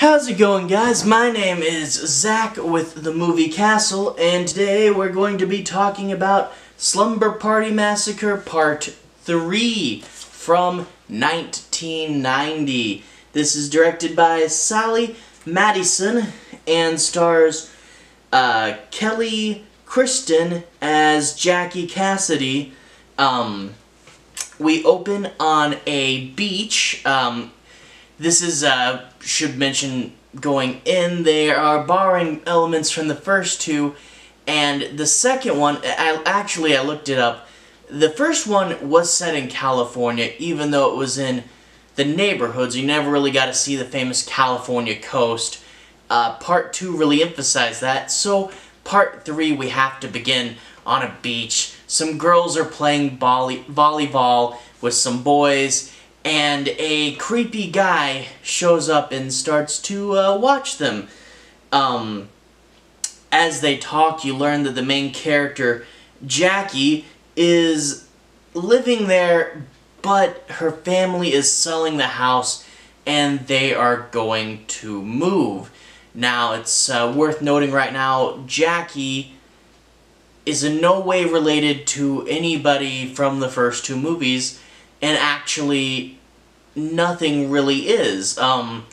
How's it going guys? My name is Zach with the movie Castle and today we're going to be talking about Slumber Party Massacre Part 3 from 1990. This is directed by Sally Mattison and stars uh, Keely Christian as Jackie Cassidy. Um, we open on a beach. Um, this is, uh, should mention, going in. There are borrowing elements from the first two, and the second one, I actually, I looked it up. The first one was set in California, even though it was in the neighborhoods. You never really got to see the famous California coast. Uh, part two really emphasized that, so part three we have to begin on a beach. Some girls are playing volley volleyball with some boys, and a creepy guy shows up and starts to uh, watch them. Um, as they talk, you learn that the main character, Jackie, is living there, but her family is selling the house and they are going to move. Now, it's uh, worth noting right now, Jackie is in no way related to anybody from the first two movies and actually nothing really is. Um,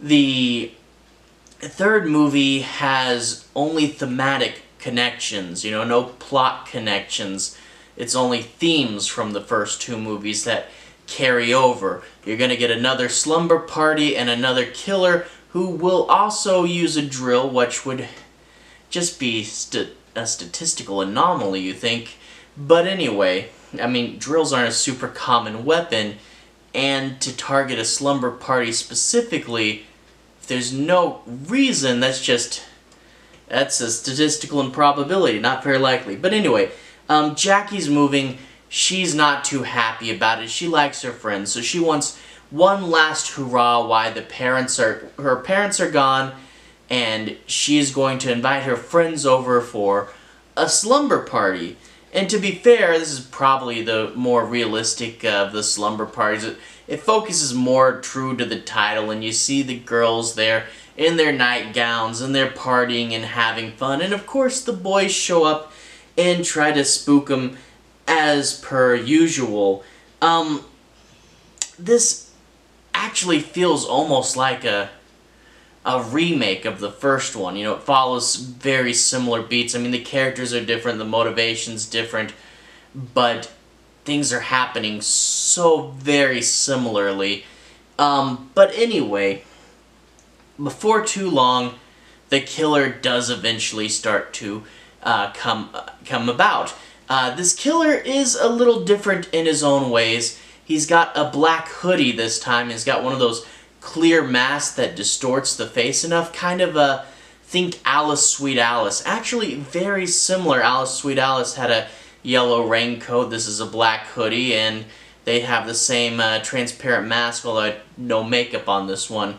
the third movie has only thematic connections, you know, no plot connections. It's only themes from the first two movies that carry over. You're going to get another slumber party and another killer who will also use a drill, which would just be st a statistical anomaly, you think. But anyway, I mean, drills aren't a super common weapon, and to target a slumber party specifically, if there's no reason, that's just, that's a statistical improbability, not very likely. But anyway, um, Jackie's moving, she's not too happy about it, she likes her friends, so she wants one last hurrah why the parents are, her parents are gone, and she is going to invite her friends over for a slumber party. And to be fair, this is probably the more realistic of the slumber parties. It, it focuses more true to the title, and you see the girls there in their nightgowns, and they're partying and having fun. And of course, the boys show up and try to spook them as per usual. Um, this actually feels almost like a a remake of the first one. You know, it follows very similar beats. I mean, the characters are different, the motivation's different, but things are happening so very similarly. Um, but anyway, before too long, the killer does eventually start to uh, come uh, come about. Uh, this killer is a little different in his own ways. He's got a black hoodie this time. He's got one of those clear mask that distorts the face enough. Kind of a, think Alice Sweet Alice. Actually, very similar. Alice Sweet Alice had a yellow raincoat. This is a black hoodie, and they have the same uh, transparent mask, although no makeup on this one.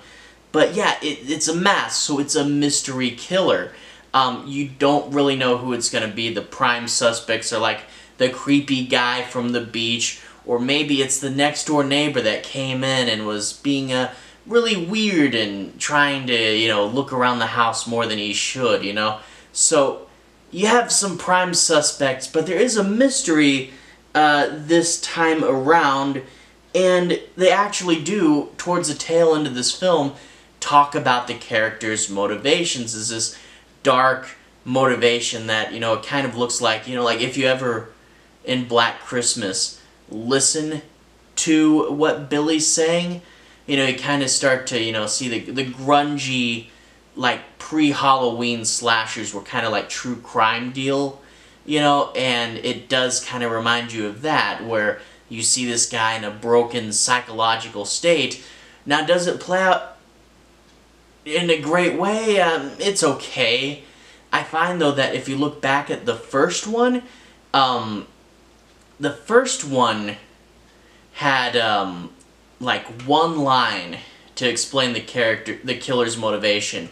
But yeah, it, it's a mask, so it's a mystery killer. Um, you don't really know who it's going to be. The prime suspects are like the creepy guy from the beach, or maybe it's the next door neighbor that came in and was being a really weird and trying to, you know, look around the house more than he should, you know? So, you have some prime suspects, but there is a mystery uh, this time around, and they actually do, towards the tail end of this film, talk about the character's motivations. Is this dark motivation that, you know, it kind of looks like, you know, like if you ever, in Black Christmas, listen to what Billy's saying, you know, you kind of start to, you know, see the, the grungy, like, pre-Halloween slashers were kind of like true crime deal, you know, and it does kind of remind you of that, where you see this guy in a broken psychological state. Now, does it play out in a great way? Um, it's okay. I find, though, that if you look back at the first one, um, the first one had, um, like one line to explain the character, the killer's motivation.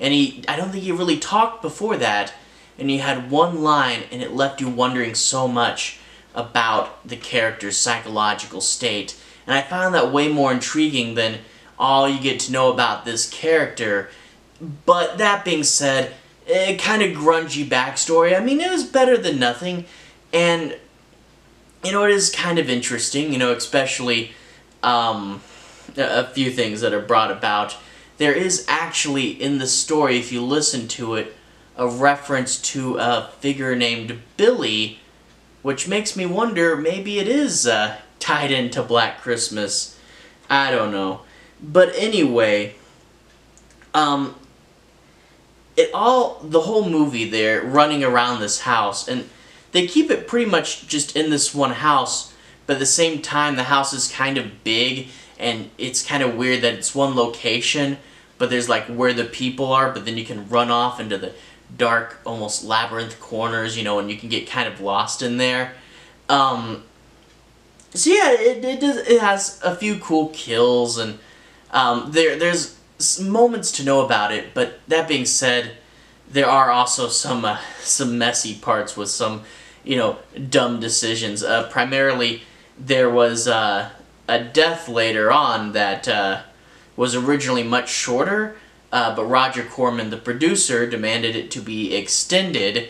And he, I don't think he really talked before that, and he had one line, and it left you wondering so much about the character's psychological state. And I found that way more intriguing than all you get to know about this character. But that being said, a kind of grungy backstory. I mean, it was better than nothing, and you know, it is kind of interesting. You know, especially um, a, few things that are brought about. There is actually in the story, if you listen to it, a reference to a figure named Billy, which makes me wonder maybe it is uh, tied into Black Christmas. I don't know. But anyway, um, it all, the whole movie there, running around this house, and they keep it pretty much just in this one house, but at the same time, the house is kind of big, and it's kind of weird that it's one location, but there's like where the people are, but then you can run off into the dark, almost labyrinth corners, you know, and you can get kind of lost in there. Um, so yeah, it, it, does, it has a few cool kills, and um, there there's moments to know about it, but that being said, there are also some uh, some messy parts with some, you know, dumb decisions. Uh, primarily, there was uh, a death later on that uh, was originally much shorter, uh, but Roger Corman, the producer, demanded it to be extended,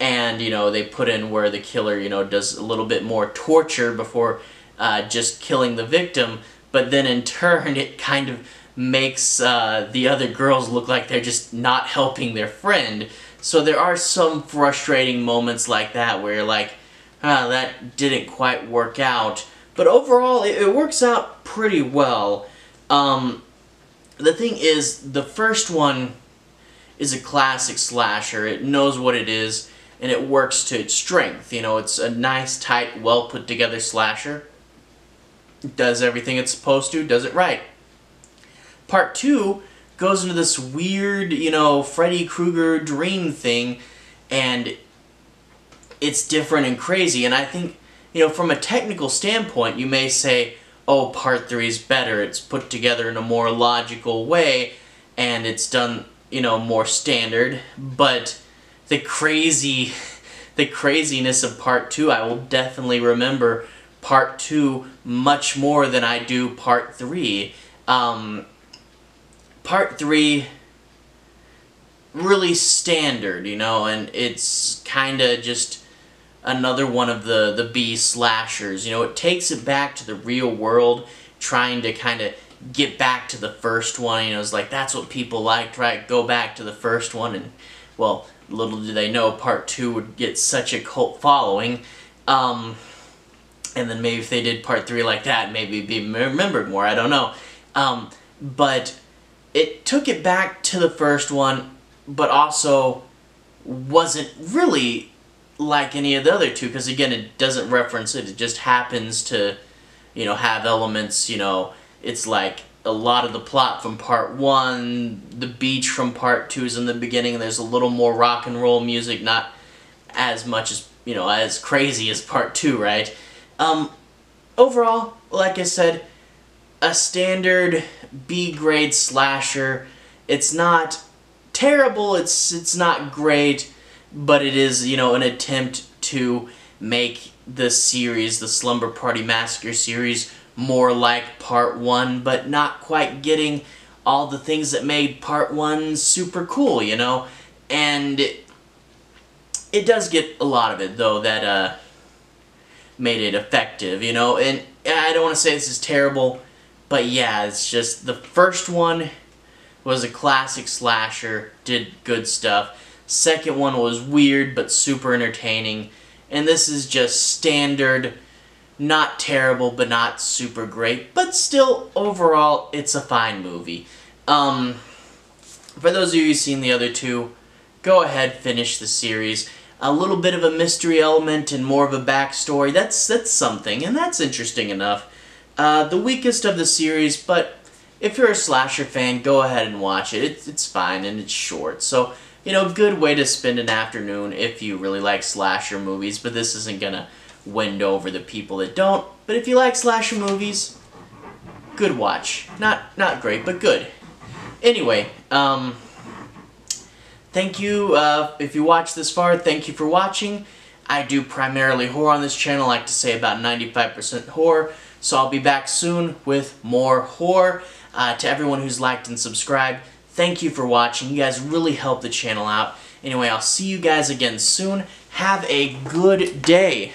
and you know they put in where the killer, you know, does a little bit more torture before uh, just killing the victim, but then in turn it kind of makes uh, the other girls look like they're just not helping their friend. So there are some frustrating moments like that where you're like, ah, that didn't quite work out. But overall, it, it works out pretty well. Um, the thing is, the first one is a classic slasher. It knows what it is, and it works to its strength. You know, it's a nice, tight, well put together slasher. It does everything it's supposed to, does it right. Part two goes into this weird, you know, Freddy Krueger dream thing, and it's different and crazy. And I think, you know, from a technical standpoint, you may say, oh, part three is better. It's put together in a more logical way, and it's done, you know, more standard. But the crazy, the craziness of part two, I will definitely remember part two much more than I do part three. Um, part three really standard, you know, and it's kind of just another one of the the B slashers. You know, it takes it back to the real world, trying to kind of get back to the first one. You know, it's like that's what people liked, right? Go back to the first one, and well, little do they know, part two would get such a cult following. Um, and then maybe if they did part three like that, maybe be remembered more. I don't know. Um, but it took it back to the first one, but also wasn't really like any of the other two because again it doesn't reference it it just happens to you know have elements you know it's like a lot of the plot from part one the beach from part two is in the beginning there's a little more rock and roll music not as much as you know as crazy as part two right um overall like i said a standard B grade slasher. It's not terrible, it's it's not great, but it is, you know, an attempt to make the series, the Slumber Party Massacre series, more like part 1, but not quite getting all the things that made part 1 super cool, you know? And it, it does get a lot of it, though, that uh, made it effective, you know? And I don't want to say this is terrible, but yeah, it's just the first one was a classic slasher, did good stuff. Second one was weird but super entertaining. And this is just standard, not terrible but not super great, but still overall it's a fine movie. Um, for those of you who've seen the other two, go ahead, finish the series. A little bit of a mystery element and more of a backstory, that's, that's something, and that's interesting enough. Uh, the weakest of the series, but if you're a slasher fan, go ahead and watch it. It's, it's fine and it's short. So, you know, good way to spend an afternoon if you really like slasher movies, but this isn't to win over the people that don't. But if you like slasher movies, good watch. Not not great, but good. Anyway, um, thank you, uh, if you watched this far, thank you for watching. I do primarily horror on this channel, I like to say about 95% horror. So I'll be back soon with more horror. Uh, to everyone who's liked and subscribed, thank you for watching. You guys really help the channel out. Anyway, I'll see you guys again soon. Have a good day.